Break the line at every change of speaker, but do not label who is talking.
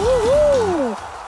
Ooh!